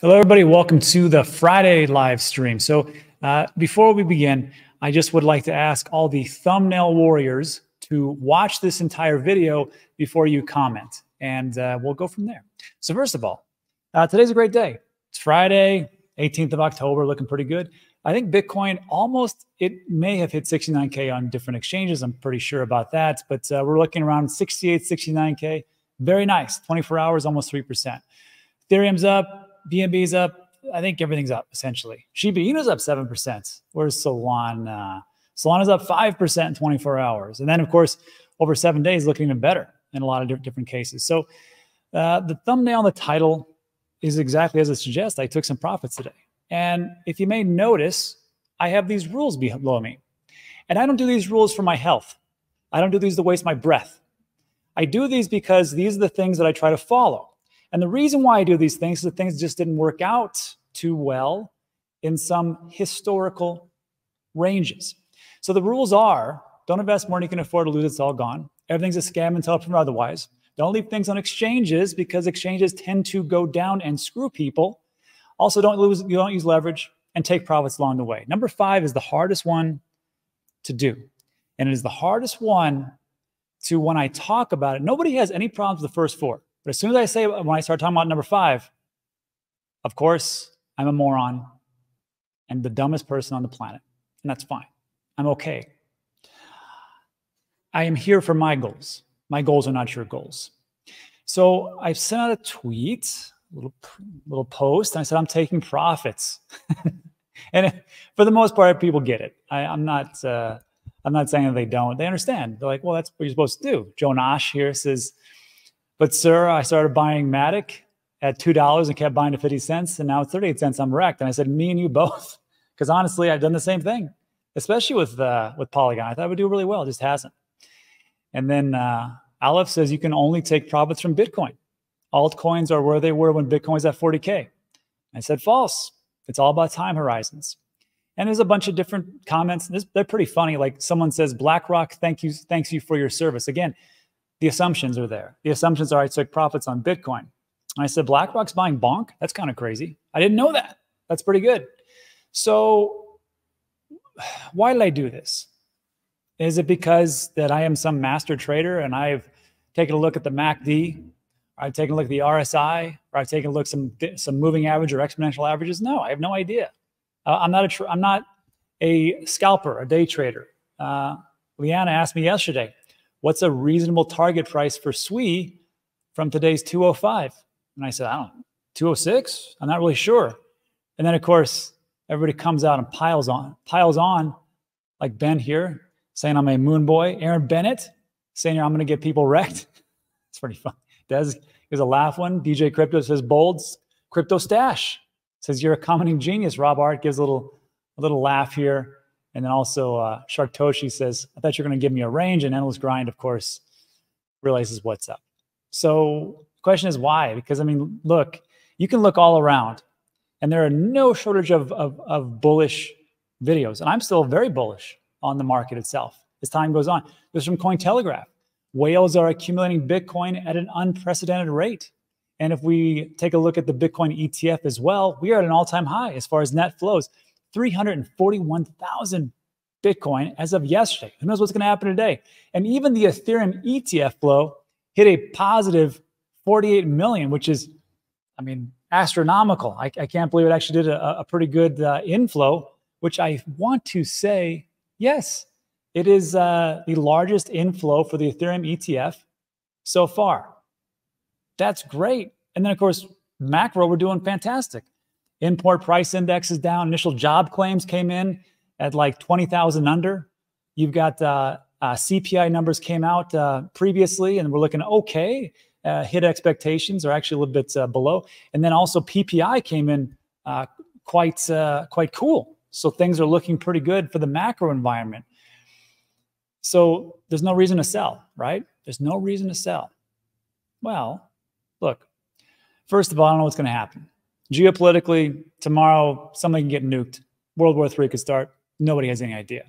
Hello, everybody. Welcome to the Friday live stream. So, uh, before we begin, I just would like to ask all the thumbnail warriors to watch this entire video before you comment, and uh, we'll go from there. So, first of all, uh, today's a great day. It's Friday, 18th of October, looking pretty good. I think Bitcoin almost, it may have hit 69K on different exchanges. I'm pretty sure about that, but uh, we're looking around 68, 69K. Very nice. 24 hours, almost 3%. Ethereum's up, BNB's up. I think everything's up essentially. Shiba Inu's up 7%. Where's Solana? Solana's up 5% in 24 hours. And then, of course, over seven days, looking even better in a lot of different cases. So uh, the thumbnail, and the title is exactly as it suggests. I took some profits today. And if you may notice, I have these rules below me. And I don't do these rules for my health. I don't do these to waste my breath. I do these because these are the things that I try to follow. And the reason why I do these things is that things just didn't work out too well in some historical ranges. So the rules are don't invest more than you can afford to lose, it's all gone. Everything's a scam until proven otherwise. Don't leave things on exchanges because exchanges tend to go down and screw people. Also, don't lose, you don't use leverage and take profits along the way. Number five is the hardest one to do. And it is the hardest one to when I talk about it. Nobody has any problems with the first four. But as soon as I say, when I start talking about number five, of course, I'm a moron and the dumbest person on the planet. And that's fine. I'm okay. I am here for my goals. My goals are not your goals. So I've sent out a tweet a little little post and I said I'm taking profits. and for the most part, people get it. I, am not uh, I'm not saying that they don't. They understand. They're like, well, that's what you're supposed to do. Joe Nash here says, but sir, I started buying Matic at two dollars and kept buying to 50 cents, and now it's 38 cents. I'm wrecked. And I said, me and you both, because honestly, I've done the same thing, especially with uh, with Polygon. I thought I would do really well, it just hasn't. And then uh, Aleph says you can only take profits from Bitcoin altcoins are where they were when Bitcoin was at 40K. I said false. It's all about time horizons. And there's a bunch of different comments. They're pretty funny. Like someone says, BlackRock, thank you, thanks you for your service. Again, the assumptions are there. The assumptions are I took profits on Bitcoin. And I said, BlackRock's buying bonk? That's kind of crazy. I didn't know that. That's pretty good. So why did I do this? Is it because that I am some master trader and I've taken a look at the MACD I've taken a look at the RSI, or I've taken a look at some some moving average or exponential averages. No, I have no idea. Uh, I'm not a I'm not a scalper, a day trader. Uh, Leanna asked me yesterday, "What's a reasonable target price for SUI from today's 205?" And I said, "I don't 206. I'm not really sure." And then of course everybody comes out and piles on piles on, like Ben here saying I'm a moon boy. Aaron Bennett saying I'm going to get people wrecked. It's pretty fun. Des is a laugh one. DJ Crypto says bolds. Crypto Stash says you're a commenting genius. Rob Art gives a little a little laugh here. And then also uh, Shark Toshi says, I thought you were going to give me a range. And Endless Grind, of course, realizes what's up. So the question is why? Because I mean, look, you can look all around and there are no shortage of, of, of bullish videos. And I'm still very bullish on the market itself as time goes on. There's from Cointelegraph. Whales are accumulating Bitcoin at an unprecedented rate. And if we take a look at the Bitcoin ETF as well, we are at an all time high as far as net flows 341,000 Bitcoin as of yesterday. Who knows what's going to happen today? And even the Ethereum ETF flow hit a positive 48 million, which is, I mean, astronomical. I, I can't believe it actually did a, a pretty good uh, inflow, which I want to say, yes, it is uh, the largest inflow for the Ethereum ETF so far. That's great. And then, of course, macro, we're doing fantastic. Import price index is down. Initial job claims came in at like 20,000 under. You've got uh, uh, CPI numbers came out uh, previously, and we're looking okay. Uh, hit expectations are actually a little bit uh, below. And then also PPI came in uh, quite quite cool. So things are looking pretty good for the macro environment. So there's no reason to sell, right? There's no reason to sell. Well, look, first of all, I don't know what's going to happen. Geopolitically, tomorrow, somebody can get nuked. World War III could start. Nobody has any idea.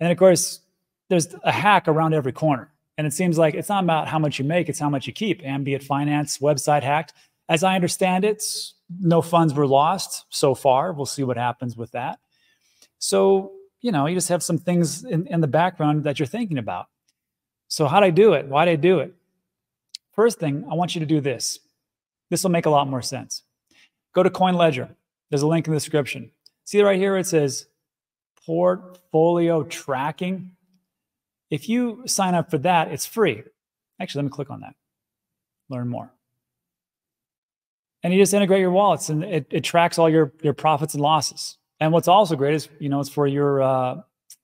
And of course, there's a hack around every corner. And it seems like it's not about how much you make, it's how much you keep. Ambient finance, website hacked. As I understand it, no funds were lost so far. We'll see what happens with that. So, you know, you just have some things in, in the background that you're thinking about. So, how did I do it? Why did I do it? First thing, I want you to do this. This will make a lot more sense. Go to CoinLedger. There's a link in the description. See right here, it says portfolio tracking. If you sign up for that, it's free. Actually, let me click on that. Learn more. And you just integrate your wallets and it, it tracks all your, your profits and losses. And what's also great is, you know, it's for your uh,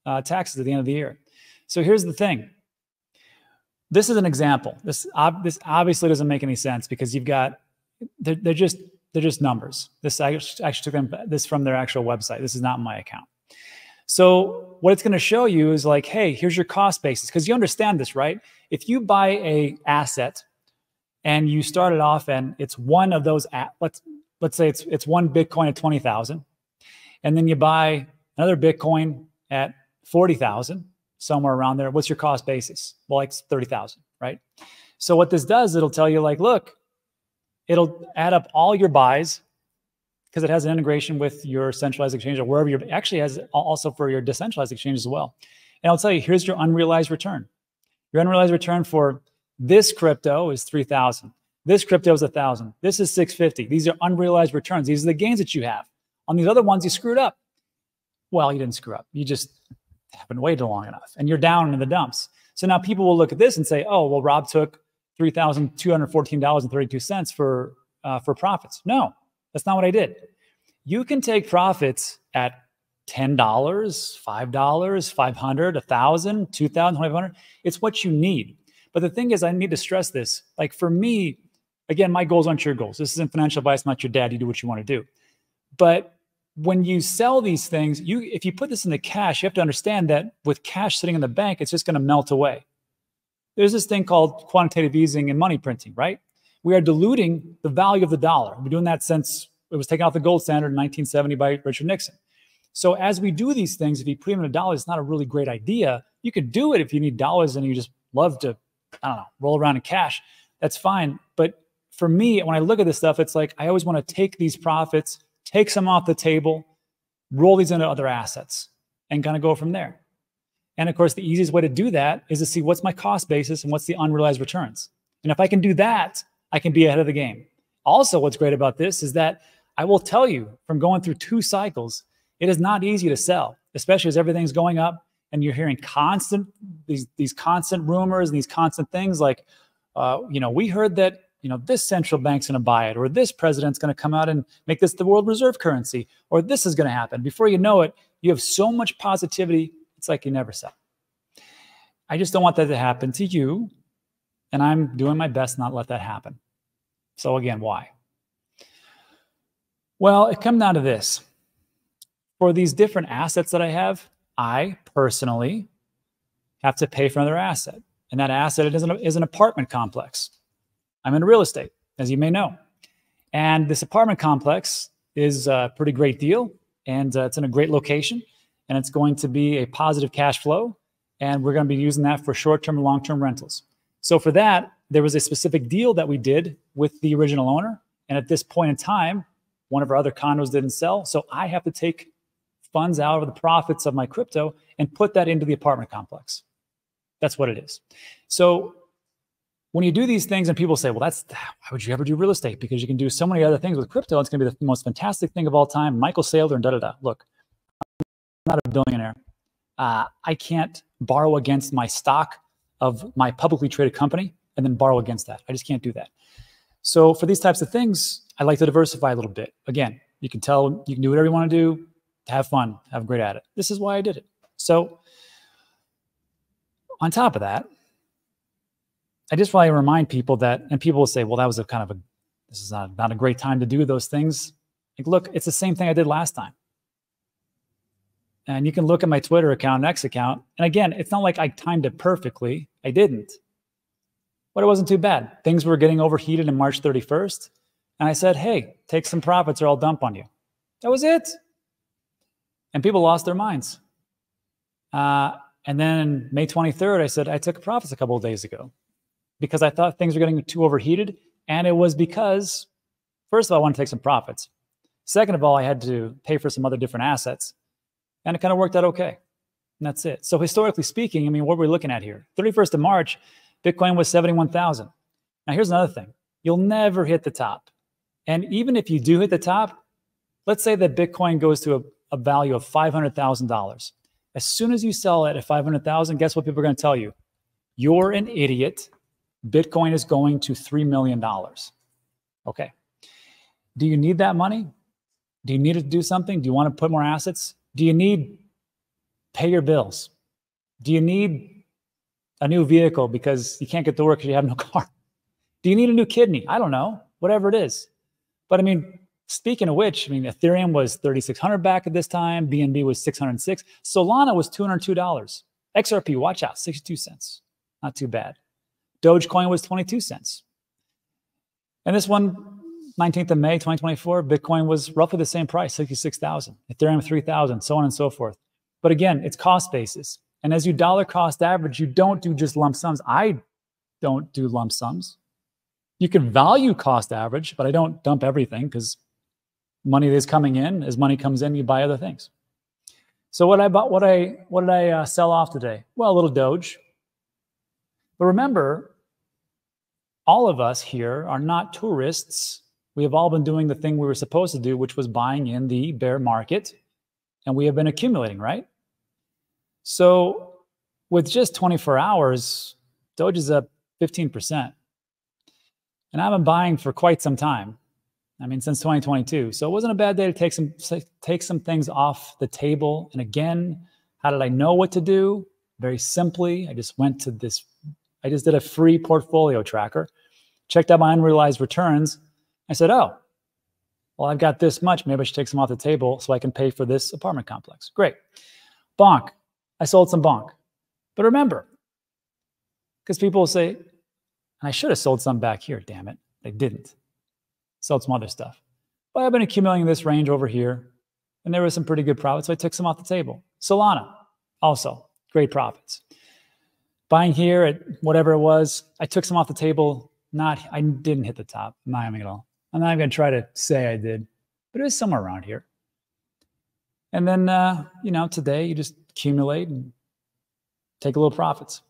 uh, taxes at the end of the year. So here's the thing. This is an example. This, ob- this obviously doesn't make any sense because you've got, they're, they're just, they're just numbers. This I actually took them, this from their actual website. This is not my account. So what it's going to show you is like, hey, here's your cost basis because you understand this, right? If you buy a asset and you start it off and it's one of those at, let's let's say it's it's one Bitcoin at 20,000 and then you buy another Bitcoin at 40,000 somewhere around there, what's your cost basis? Well, like 30,000, right? So what this does, it'll tell you like, look, it'll add up all your buys because it has an integration with your centralized exchange or wherever you're actually has also for your decentralized exchange as well. And I'll tell you, here's your unrealized return. Your unrealized return for this crypto is 3,000. This crypto is 1,000. This is 650. These are unrealized returns. These are the gains that you have. On these other ones, you screwed up. Well, you didn't screw up. You just haven't waited long enough and you're down in the dumps. So now people will look at this and say, oh, well, Rob took $3,214.32 for, uh, for profits. No, that's not what I did. You can take profits at $10, $5, 500, 1000, 2000, 2500. It's what you need. But the thing is, I need to stress this. Like for me, again, my goals aren't your goals. This isn't financial advice, not your dad. You do what you want to do. But when you sell these things, you if you put this into cash, you have to understand that with cash sitting in the bank, it's just going to melt away. There's this thing called quantitative easing and money printing, right? We are diluting the value of the dollar. We've been doing that since it was taken off the gold standard in 1970 by Richard Nixon. So as we do these things, if you put them in dollars, it's not a really great idea. You could do it if you need dollars and you just love to, I don't know, roll around in cash. That's fine. But for me, when I look at this stuff, it's like I always want to take these profits, take some off the table, roll these into other assets, and kind of go from there. And of course, the easiest way to do that is to see what's my cost basis and what's the unrealized returns. And if I can do that, I can be ahead of the game. Also, what's great about this is that I will tell you from going through two cycles, it is not easy to sell, especially as everything's going up and you're hearing constant these these constant rumors and these constant things like, uh, you know, we heard that you know this central bank's going to buy it, or this president's going to come out and make this the world reserve currency, or this is going to happen. Before you know it, you have so much positivity, it's like you never sell. I just don't want that to happen to you, and I'm doing my best not let that happen. So again, why? Well, it comes down to this. For these different assets that I have, I personally have to pay for another asset. And that asset is an, is an apartment complex. I'm in real estate, as you may know. And this apartment complex is a pretty great deal. And uh, it's in a great location. And it's going to be a positive cash flow. And we're going to be using that for short term and long term rentals. So for that, there was a specific deal that we did with the original owner. And at this point in time, one of our other condos didn't sell. So I have to take funds out of the profits of my crypto and put that into the apartment complex. That's what it is. So when you do these things and people say, well, that's why would you ever do real estate? Because you can do so many other things with crypto. It's going to be the most fantastic thing of all time. Michael Saylor and da da da. Look, not a billionaire. Uh, I can't borrow against my stock of my publicly traded company and then borrow against that. I just can't do that. So for these types of things, I like to diversify a little bit. Again, you can tell you can do whatever you want to do, have fun, have great at it. This is why I did it. So on top of that, I just want to remind people that, and people will say, well, that was a kind of a, this is not, not a great time to do those things. Like, look, it's the same thing I did last time. And you can look at my Twitter account, X account. And again, it's not like I timed it perfectly. I didn't. But it wasn't too bad. Things were getting overheated in March 31st. And I said, hey, take some profits or I'll dump on you. That was it. And people lost their minds. Uh, and then May 23rd, I said, I took profits a couple of days ago because I thought things were getting too overheated. And it was because First of all, I want to take some profits. Second of all, I had to pay for some other different assets. And it kind of worked out okay. And that's it. So historically speaking, I mean, what we're we looking at here, 31st of March, Bitcoin was 71,000. Now here's another thing. You'll never hit the top. And even if you do hit the top, let's say that Bitcoin goes to a, a value of $500,000. As soon as you sell it at 500,000, guess what people are going to tell you? You're an idiot. Bitcoin is going to $3 million. Okay. Do you need that money? Do you need to do something? Do you want to put more assets? Do you need pay your bills? Do you need a new vehicle because you can't get to work because you have no car? Do you need a new kidney? I don't know, whatever it is. But I mean, speaking of which, I mean, Ethereum was 3,600 back at this time. BNB was 606. Solana was $202. XRP, watch out, 62 cents. Not too bad. Dogecoin was 22 cents. And this one, 19th of May, 2024, Bitcoin was roughly the same price, 66,000. Ethereum, 3,000, so on and so forth. But again, it's cost basis. And as you dollar cost average, you don't do just lump sums. I don't do lump sums. You can value cost average, but I don't dump everything because money is coming in. As money comes in, you buy other things. So what I bought, what I what did I uh, sell off today? Well, a little Doge. But remember, all of us here are not tourists. We have all been doing the thing we were supposed to do, which was buying in the bear market and we have been accumulating, right? So with just 24 hours, Doge is up 15%. And I've been buying for quite some time. I mean, since 2022. So it wasn't a bad day to take some take some things off the table. And again, how did I know what to do? Very simply, I just went to this, I just did a free portfolio tracker, checked out my unrealized returns. I said, oh, well, I've got this much. Maybe I should take some off the table so I can pay for this apartment complex. Great. Bonk. I sold some bonk. But remember, because people will say, I should have sold some back here, damn it. I didn't. Sold some other stuff. But I've been accumulating this range over here, and there was some pretty good profits, so I took some off the table. Solana, also great profits. Buying here at whatever it was, I took some off the table. Not, I didn't hit the top. Not having it all. I'm not going to try to say I did, but it was somewhere around here. And then, uh, you know, today you just accumulate and take a little profits.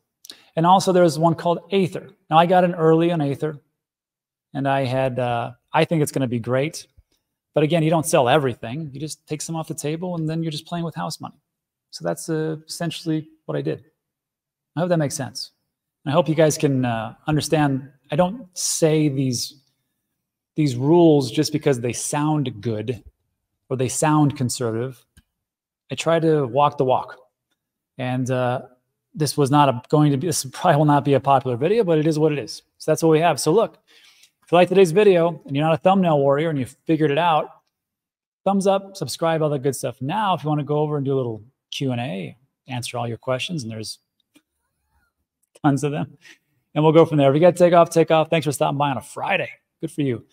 And also, there's one called Aethir. Now, I got an early on Aethir, and I had, uh, I think it's going to be great. But again, you don't sell everything. You just take some off the table, and then you're just playing with house money. So that's uh, essentially what I did. I hope that makes sense. I hope you guys can uh, understand. I don't say these these rules just because they sound good or they sound conservative. I try to walk the walk. And uh, this was not a, going to be, this probably will not be a popular video, but it is what it is. So that's what we have. So look, if you like today's video and you're not a thumbnail warrior and you figured it out, thumbs up, subscribe, all that good stuff. Now, if you want to go over and do a little Q&A, answer all your questions, and there's tons of them, and we'll go from there. If you got to take off, take off. Thanks for stopping by on a Friday. Good for you.